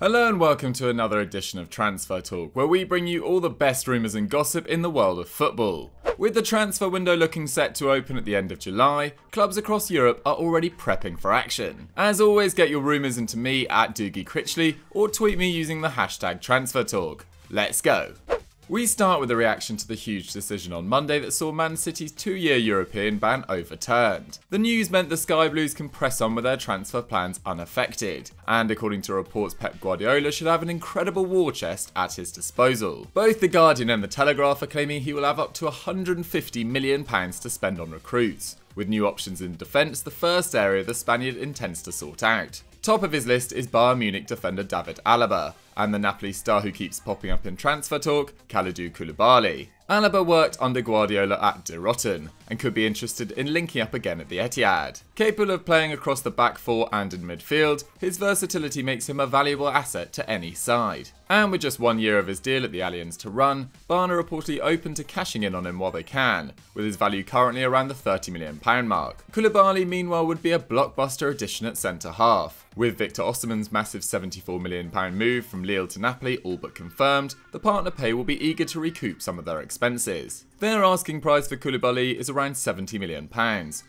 Hello and welcome to another edition of Transfer Talk, where we bring you all the best rumours and gossip in the world of football. With the transfer window looking set to open at the end of July, clubs across Europe are already prepping for action. As always, get your rumours into me at Doogie Critchley or tweet me using the hashtag TransferTalk. Let's go! We start with a reaction to the huge decision on Monday that saw Man City's two-year European ban overturned. The news meant the Sky Blues can press on with their transfer plans unaffected, and according to reports Pep Guardiola should have an incredible war chest at his disposal. Both The Guardian and The Telegraph are claiming he will have up to £150 million to spend on recruits, with new options in defence the first area the Spaniard intends to sort out. Top of his list is Bayern Munich defender David Alaba, and the Napoli star who keeps popping up in transfer talk, Kalidou Koulibaly. Alaba worked under Guardiola at Die Roten and could be interested in linking up again at the Etihad. Capable of playing across the back four and in midfield, his versatility makes him a valuable asset to any side. And with just one year of his deal at the Allianz to run, Bayern are reportedly open to cashing in on him while they can, with his value currently around the £30 million mark. Koulibaly meanwhile would be a blockbuster addition at centre half. With Victor Osimhen's massive £74 million move from Lille to Napoli all but confirmed, the Partenopei will be eager to recoup some of their expenses. Their asking price for Koulibaly is around £70 million,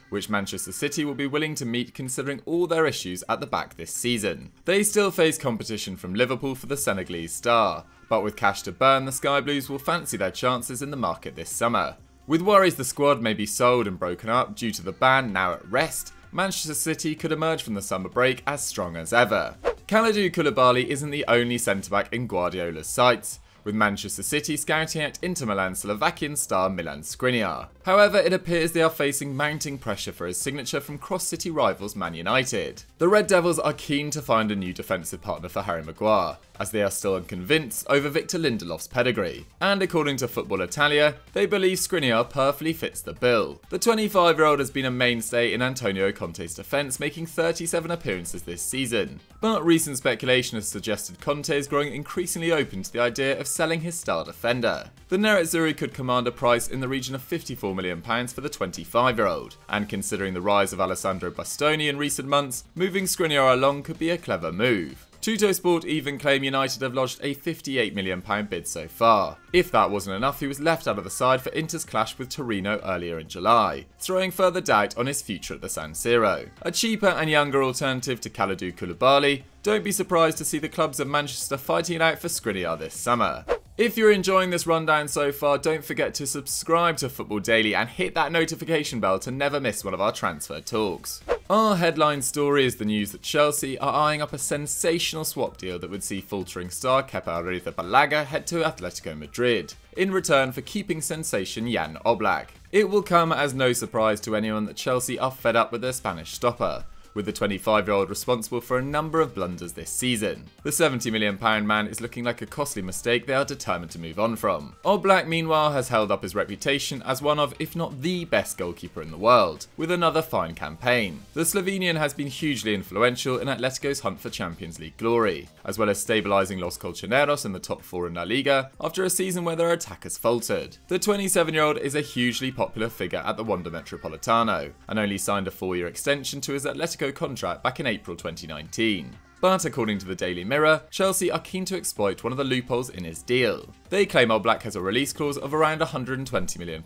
which Manchester City will be willing to meet considering all their issues at the back this season. They still face competition from Liverpool for the Senegalese star, but with cash to burn, the Sky Blues will fancy their chances in the market this summer. With worries the squad may be sold and broken up due to the ban now at rest, Manchester City could emerge from the summer break as strong as ever. Kalidou Koulibaly isn't the only centre-back in Guardiola's sights with Manchester City scouting out Inter Milan Slovakian star Milan Skriniar. However, it appears they are facing mounting pressure for his signature from cross-city rivals Man United. The Red Devils are keen to find a new defensive partner for Harry Maguire, as they are still unconvinced over Victor Lindelof's pedigree. And according to Football Italia, they believe Skriniar perfectly fits the bill. The 25-year-old has been a mainstay in Antonio Conte's defence, making 37 appearances this season. But recent speculation has suggested Conte is growing increasingly open to the idea of selling his star defender. The Nerazzurri could command a price in the region of £54 million for the 25-year-old, and considering the rise of Alessandro Bastoni in recent months, moving Skriniar along could be a clever move. Tuttosport even claim United have lodged a £58 million bid so far. If that wasn't enough, he was left out of the side for Inter's clash with Torino earlier in July, throwing further doubt on his future at the San Siro. A cheaper and younger alternative to Kalidou Koulibaly, don't be surprised to see the clubs of Manchester fighting it out for Skriniar this summer. If you're enjoying this rundown so far, don't forget to subscribe to Football Daily and hit that notification bell to never miss one of our transfer talks. Our headline story is the news that Chelsea are eyeing up a sensational swap deal that would see faltering star Kepa Arrizabalaga head to Atletico Madrid, in return for keeping sensation Jan Oblak. It will come as no surprise to anyone that Chelsea are fed up with their Spanish stopper, with the 25 year old responsible for a number of blunders this season. The £70 million man is looking like a costly mistake they are determined to move on from. Oblak meanwhile has held up his reputation as one of, if not the best goalkeeper in the world, with another fine campaign. The Slovenian has been hugely influential in Atletico's hunt for Champions League glory, as well as stabilising Los Colchoneros in the top four in La Liga after a season where their attack has faltered. The 27 year old is a hugely popular figure at the Wanda Metropolitano, and only signed a four year extension to his Atletico contract back in April 2019. But according to the Daily Mirror, Chelsea are keen to exploit one of the loopholes in his deal. They claim Oblak has a release clause of around £120 million,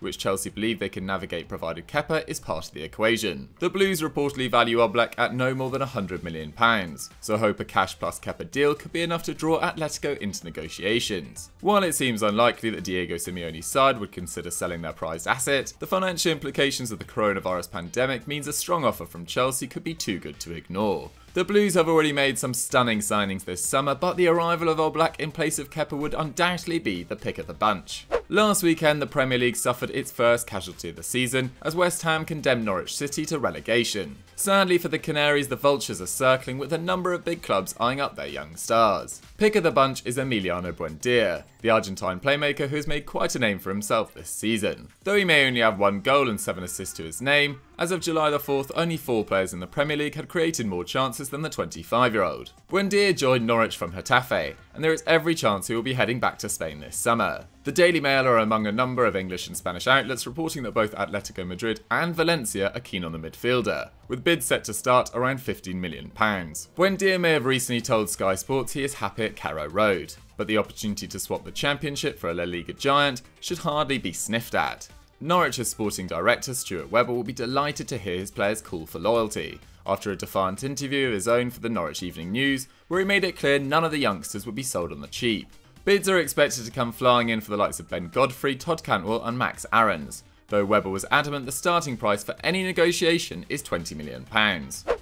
which Chelsea believe they can navigate provided Kepa is part of the equation. The Blues reportedly value Oblak at no more than £100 million, so hope a cash plus Kepa deal could be enough to draw Atletico into negotiations. While it seems unlikely that Diego Simeone's side would consider selling their prized asset, the financial implications of the coronavirus pandemic means a strong offer from Chelsea could be too good to ignore. The Blues have already made some stunning signings this summer, but the arrival of Oblak in place of Kepa would undoubtedly be the pick of the bunch. Last weekend, the Premier League suffered its first casualty of the season as West Ham condemned Norwich City to relegation. Sadly for the Canaries, the Vultures are circling with a number of big clubs eyeing up their young stars. Pick of the bunch is Emiliano Buendia, the Argentine playmaker who has made quite a name for himself this season. Though he may only have one goal and seven assists to his name, as of July the 4th, only four players in the Premier League had created more chances than the 25-year-old. Buendia joined Norwich from Getafe, and there is every chance he will be heading back to Spain this summer. The Daily Mail are among a number of English and Spanish outlets reporting that both Atletico Madrid and Valencia are keen on the midfielder, with bids set to start around £15 million. Buendia may have recently told Sky Sports he is happy at Carrow Road, but the opportunity to swap the championship for a La Liga giant should hardly be sniffed at. Norwich's sporting director Stuart Webber will be delighted to hear his players call for loyalty, after a defiant interview of his own for the Norwich Evening News, where he made it clear none of the youngsters would be sold on the cheap. Bids are expected to come flying in for the likes of Ben Godfrey, Todd Cantwell, and Max Aarons, though Webber was adamant the starting price for any negotiation is £20 million.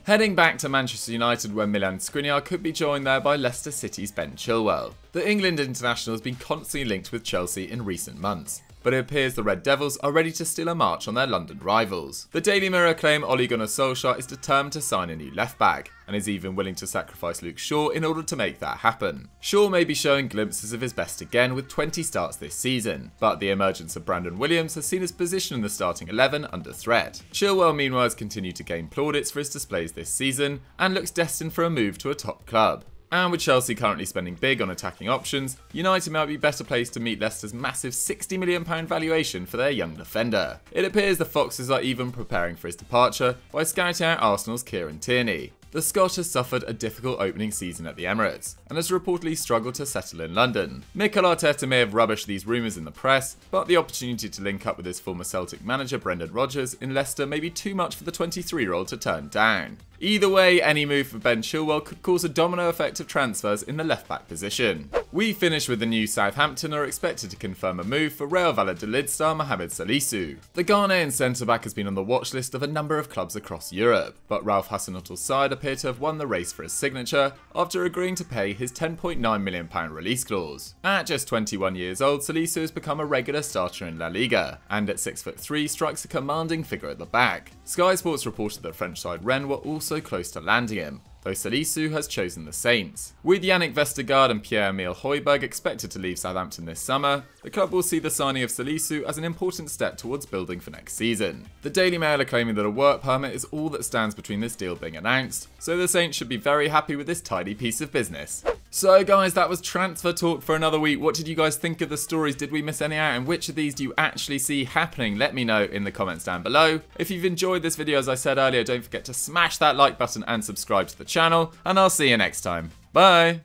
Heading back to Manchester United where Milan Skriniar could be joined there by Leicester City's Ben Chilwell. The England international has been constantly linked with Chelsea in recent months, but it appears the Red Devils are ready to steal a march on their London rivals. The Daily Mirror claim Ole Gunnar Solskjaer is determined to sign a new left back, and is even willing to sacrifice Luke Shaw in order to make that happen. Shaw may be showing glimpses of his best again with 20 starts this season, but the emergence of Brandon Williams has seen his position in the starting 11 under threat. Chilwell meanwhile has continued to gain plaudits for his displays this season, and looks destined for a move to a top club. And with Chelsea currently spending big on attacking options, United might be better placed to meet Leicester's massive £60 million valuation for their young defender. It appears the Foxes are even preparing for his departure by scouting out Arsenal's Kieran Tierney. The Scot has suffered a difficult opening season at the Emirates, and has reportedly struggled to settle in London. Mikel Arteta may have rubbished these rumours in the press, but the opportunity to link up with his former Celtic manager Brendan Rodgers in Leicester may be too much for the 23-year-old to turn down. Either way, any move for Ben Chilwell could cause a domino effect of transfers in the left-back position. We finish with the new Southampton are expected to confirm a move for Real Valladolid star Mohamed Salisu. The Ghanaian centre-back has been on the watch list of a number of clubs across Europe, but Ralph Hasenhüttl's side appear to have won the race for his signature after agreeing to pay his £10.9 million release clause. At just 21 years old, Salisu has become a regular starter in La Liga, and at 6'3 strikes a commanding figure at the back. Sky Sports reported that French side Rennes were also close to landing him, though Salisu has chosen the Saints. With Jannik Vestergaard and Pierre-Emile Højbjerg expected to leave Southampton this summer, the club will see the signing of Salisu as an important step towards building for next season. The Daily Mail are claiming that a work permit is all that stands between this deal being announced, so the Saints should be very happy with this tidy piece of business. So guys, that was transfer talk for another week. What did you guys think of the stories? Did we miss any out? And which of these do you actually see happening? Let me know in the comments down below. If you've enjoyed this video, as I said earlier, don't forget to smash that like button and subscribe to the channel. And I'll see you next time. Bye!